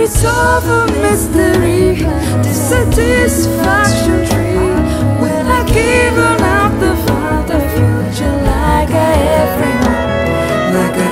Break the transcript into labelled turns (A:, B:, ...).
A: every solve a mystery Dissatisfaction tree. When I give up the thought of future Like I every Like I